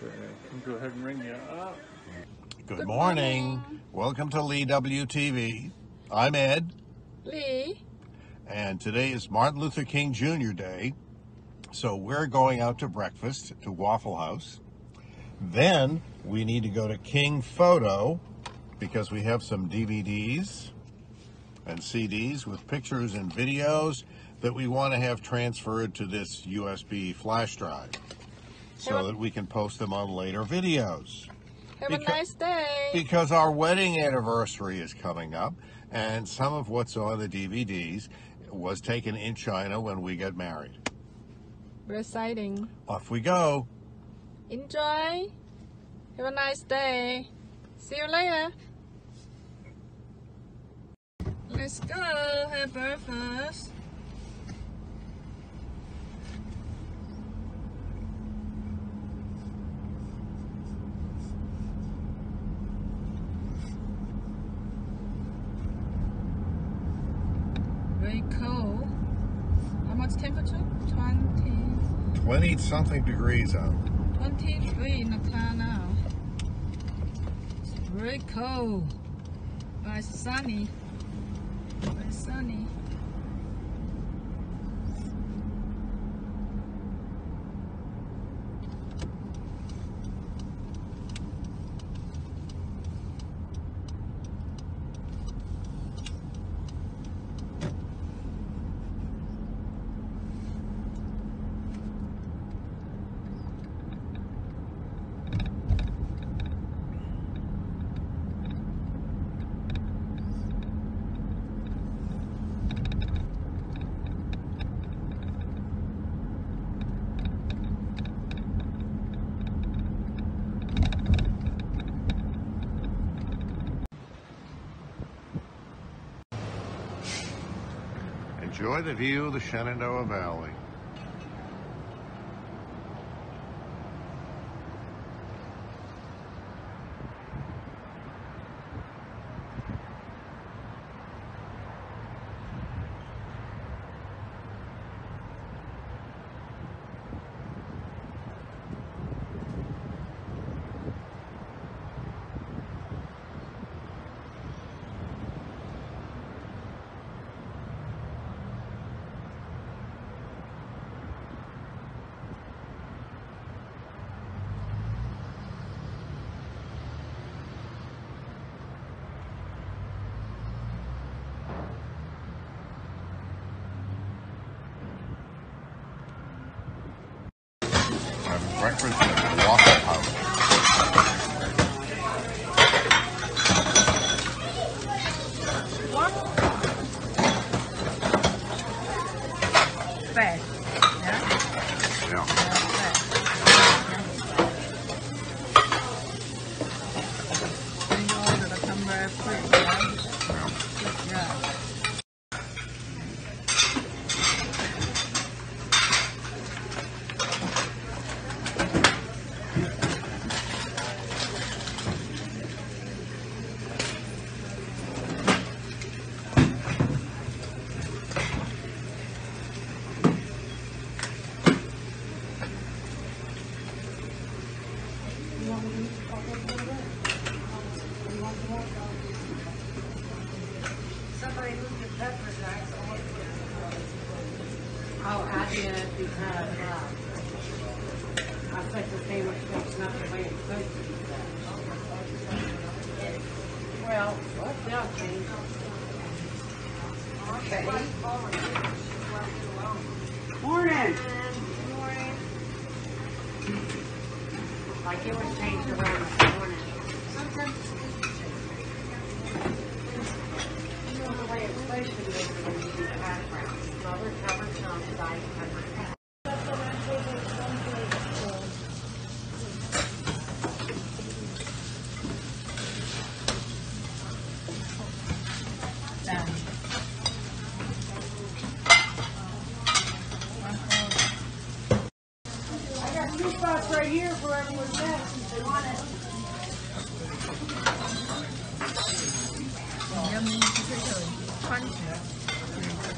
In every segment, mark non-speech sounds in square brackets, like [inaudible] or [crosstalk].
Okay, go ahead and ring you up. Good, Good morning. morning. Welcome to Li W TV. I'm Edd. Li. and today is Martin Luther King Jr. Day. So we're going out to breakfast to Waffle House. Then we need to go to King Photo because we have some DVDs and CDs with pictures and videos that we want to have transferred to this USB flash drive so that we can post them on later videos. Have a nice day. because our wedding anniversary is coming up and some of what's on the DVDs was taken in China when we got married. We're. Off we go. Enjoy. Have a nice day. See you later. Let's go have breakfast. Very cold. How much temperature? 20. 20 something degrees out. 23 in the car now. It's very cold, but it's sunny. Very sunny. Enjoy the view of the Shenandoah Valley. Breakfast at Waffle House. Fresh. Yeah? Yeah. You order the come very quick, yeah? yeah. Yeah. Somebody moved your peppers, I Oh, I did because, uh, I think the thing was fixing up the way it's supposed to be done. Well, what's the other thing? Okay. Morning. Like it was changed around this morning. You know, the way it's supposed to be is when you do the background. Cover, cover, some side, cover. Done. I got two spots right here for everyone else if they want it. How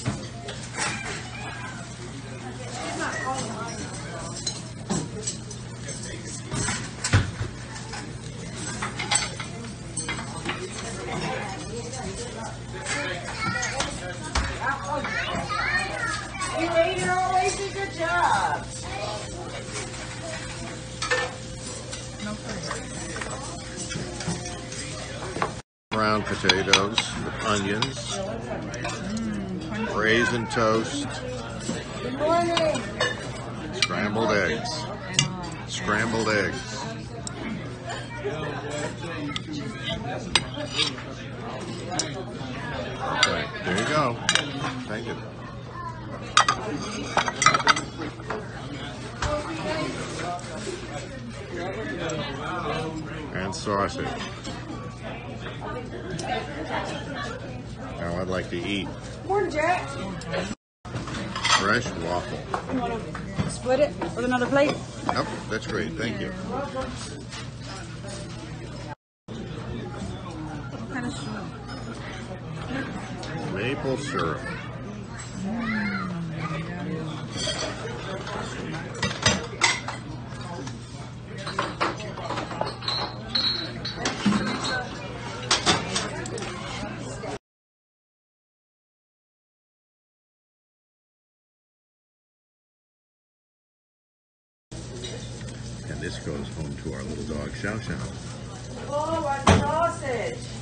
potatoes with onions. Raisin toast. Scrambled eggs. Scrambled eggs. Okay, there you go. Thank you. And sausage. Now I'd like to eat Morning, Jack. fresh waffle. You want to split it with another plate? Yep, that's great. Thank you. What kind of sugar? Maple syrup. Little dog, Xiao Xiao. Oh, our sausage.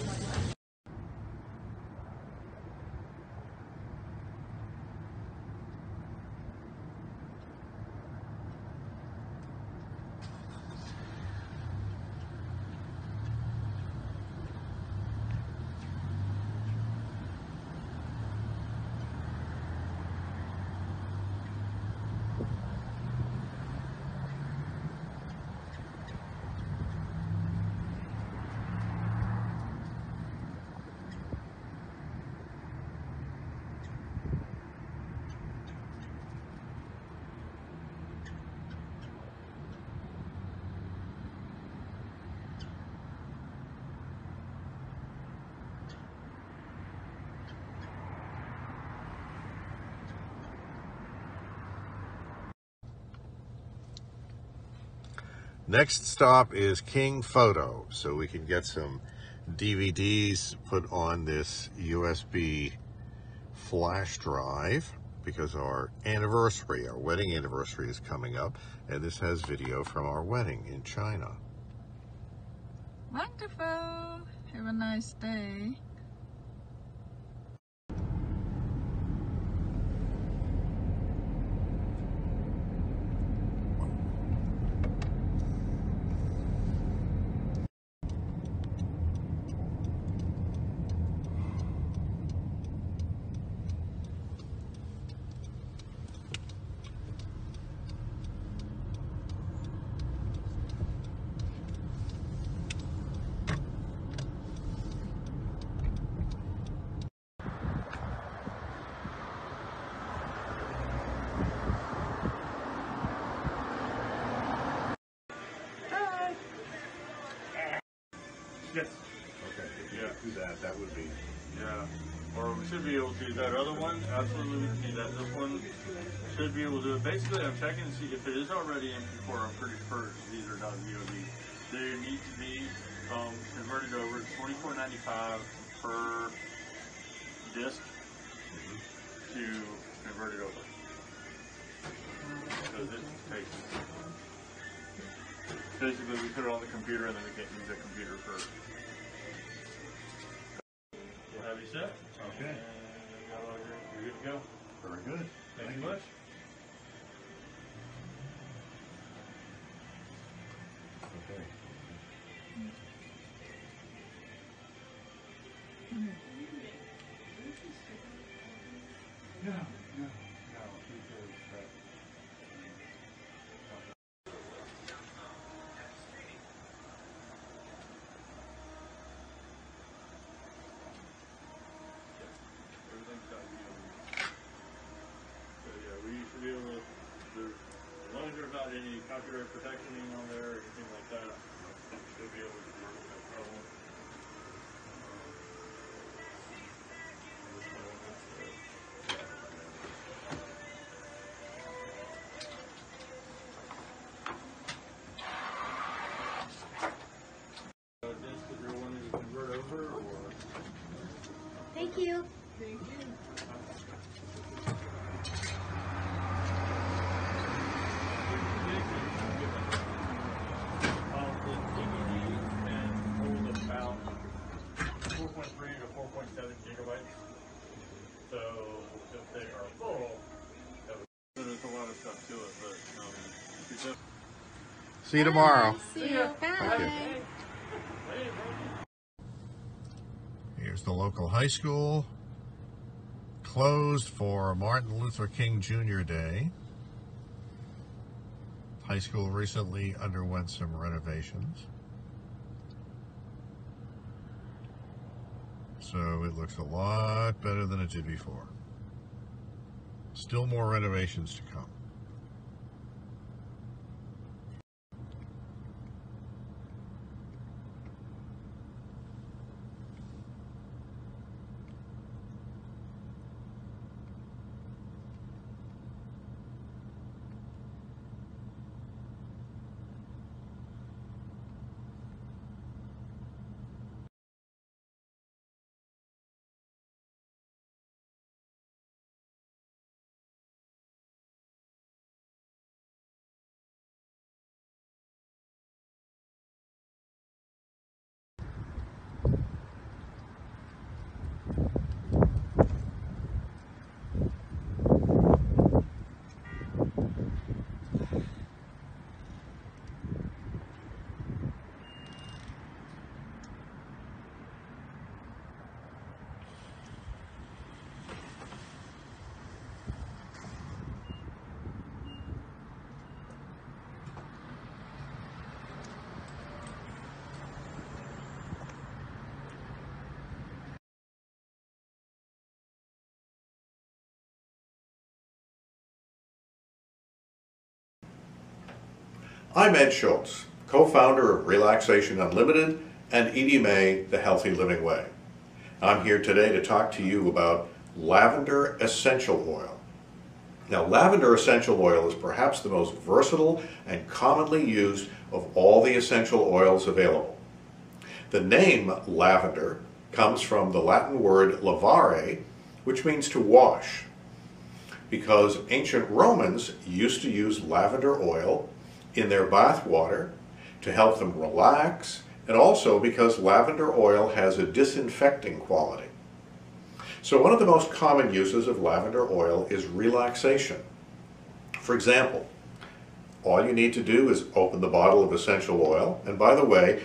Next stop is King Photo, so we can get some DVDs put on this USB flash drive because our anniversary, our wedding anniversary is coming up, and this has video from our wedding in China. Wonderful. Have a nice day. Yes. Okay, if you Yeah. do that, that would be Yeah. Or we should be able to do that other one. Absolutely, we can do that. This one should be able to do it. Basically, I'm checking to see if it is already MP4. I'm pretty sure these are not VOD. They need to be um, converted over. It's 24.95 per disc to convert it over. Because it takes. Basically, we put it on the computer and then we can't use the computer for. We'll have you set. Okay. And got all your, you're good to go. very good. Thank you much. Copyright protection on there or anything like that. Should be able to work with that problem. 4.7 gigabytes. So if they are full, that would, there's a lot of stuff to it, but um, if you just See you tomorrow. See you. Thank you. Here's the local high school. Closed for Martin Luther King Jr. Day. High school recently underwent some renovations. So it looks a lot better than it did before. Still more renovations to come. I'm Edd Schultz, co-founder of Relaxation Unlimited and Edie May, The Healthy Living Way. I'm here today to talk to you about lavender essential oil. Now, lavender essential oil is perhaps the most versatile and commonly used of all the essential oils available. The name lavender comes from the Latin word lavare, which means to wash, because ancient Romans used to use lavender oil in their bath water to help them relax, and also because lavender oil has a disinfecting quality. So one of the most common uses of lavender oil is relaxation. For example, all you need to do is open the bottle of essential oil, and by the way,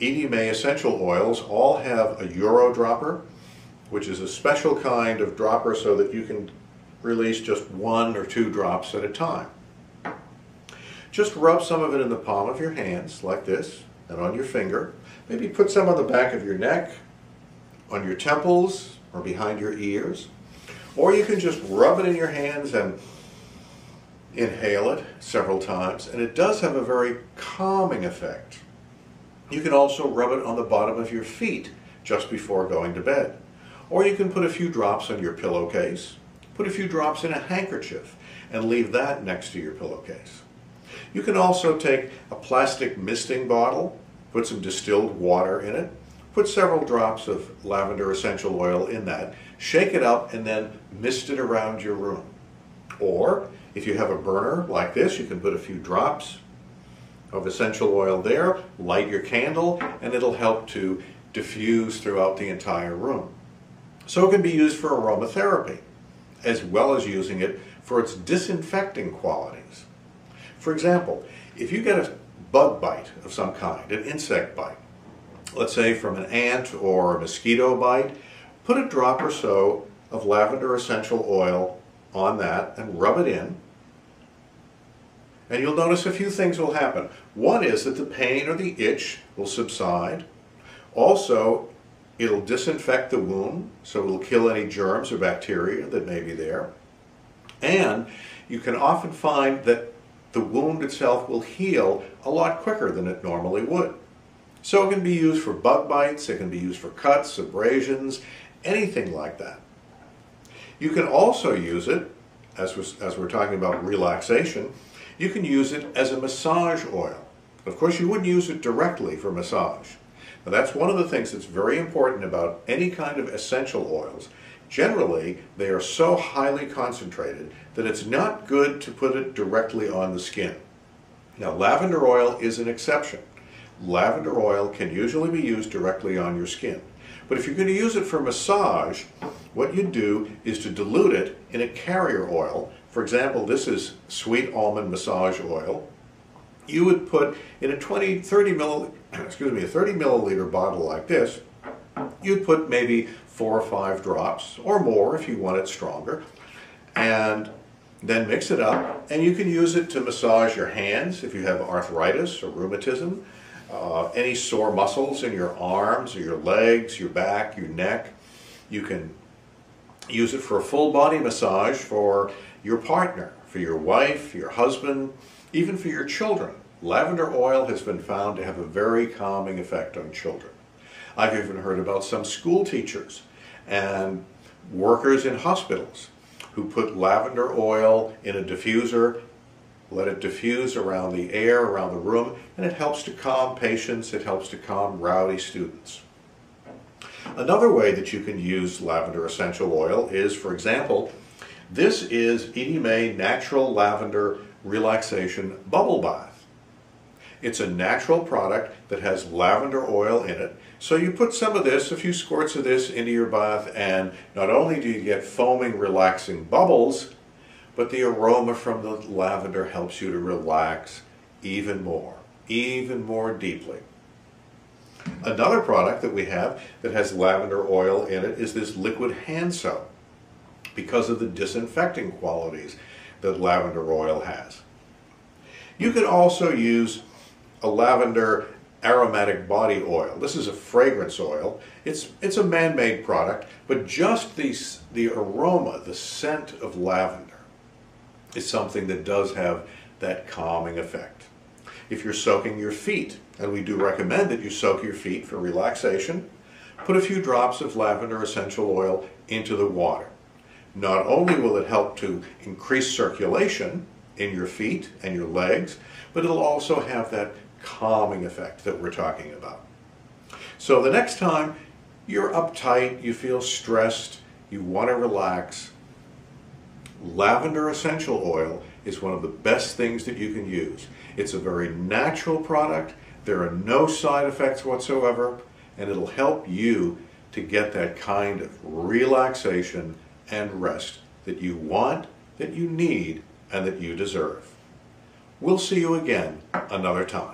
Edie May essential oils all have a Euro dropper, which is a special kind of dropper so that you can release just one or two drops at a time. Just rub some of it in the palm of your hands, like this, and on your finger. Maybe put some on the back of your neck, on your temples, or behind your ears. Or you can just rub it in your hands and inhale it several times, and it does have a very calming effect. You can also rub it on the bottom of your feet just before going to bed. Or you can put a few drops on your pillowcase, put a few drops in a handkerchief, and leave that next to your pillowcase. You can also take a plastic misting bottle, put some distilled water in it, put several drops of lavender essential oil in that, shake it up, and then mist it around your room. Or if you have a burner like this, you can put a few drops of essential oil there, light your candle, and it'll help to diffuse throughout the entire room. So it can be used for aromatherapy, as well as using it for its disinfecting qualities. For example, if you get a bug bite of some kind, an insect bite, let's say from an ant or a mosquito bite, put a drop or so of lavender essential oil on that and rub it in. And you'll notice a few things will happen. One is that the pain or the itch will subside. Also, it'll disinfect the wound, so it'll kill any germs or bacteria that may be there. And you can often find that the wound itself will heal a lot quicker than it normally would. So it can be used for bug bites, it can be used for cuts, abrasions, anything like that. You can also use it, as we're, as we're talking about relaxation, you can use it as a massage oil. Of course, you wouldn't use it directly for massage. Now, that's one of the things that's very important about any kind of essential oils. Generally, they are so highly concentrated that it's not good to put it directly on the skin. Now, lavender oil is an exception. Lavender oil can usually be used directly on your skin. But if you're going to use it for massage, what you do is to dilute it in a carrier oil. For example, this is sweet almond massage oil. You would put in a 20, 30 mill, [clears throat] excuse me, a 30 milliliter bottle like this, you'd put maybe four or five drops or more if you want it stronger. And then mix it up and you can use it to massage your hands if you have arthritis or rheumatism, uh, any sore muscles in your arms or your legs, your back, your neck. You can use it for a full body massage for your partner, for your wife, your husband, even for your children. Lavender oil has been found to have a very calming effect on children. I've even heard about some school teachers and workers in hospitals who put lavender oil in a diffuser, let it diffuse around the air, around the room, and it helps to calm patients, it helps to calm rowdy students. Another way that you can use lavender essential oil is, for example, this is Edie May Natural Lavender Relaxation Bubble Bath. It's a natural product that has lavender oil in it. So you put some of this, a few squirts of this into your bath and not only do you get foaming, relaxing bubbles, but the aroma from the lavender helps you to relax even more, even more deeply. Another product that we have that has lavender oil in it is this liquid hand soap because of the disinfecting qualities that lavender oil has. You can also use a lavender aromatic body oil. This is a fragrance oil. It's, it's a man-made product, but just the, the aroma, the scent of lavender is something that does have that calming effect. If you're soaking your feet, and we do recommend that you soak your feet for relaxation, put a few drops of lavender essential oil into the water. Not only will it help to increase circulation in your feet and your legs, but it'll also have that calming effect that we're talking about. So the next time you're uptight, you feel stressed, you want to relax, lavender essential oil is one of the best things that you can use. It's a very natural product, there are no side effects whatsoever, and it'll help you to get that kind of relaxation and rest that you want, that you need, and that you deserve. We'll see you again another time.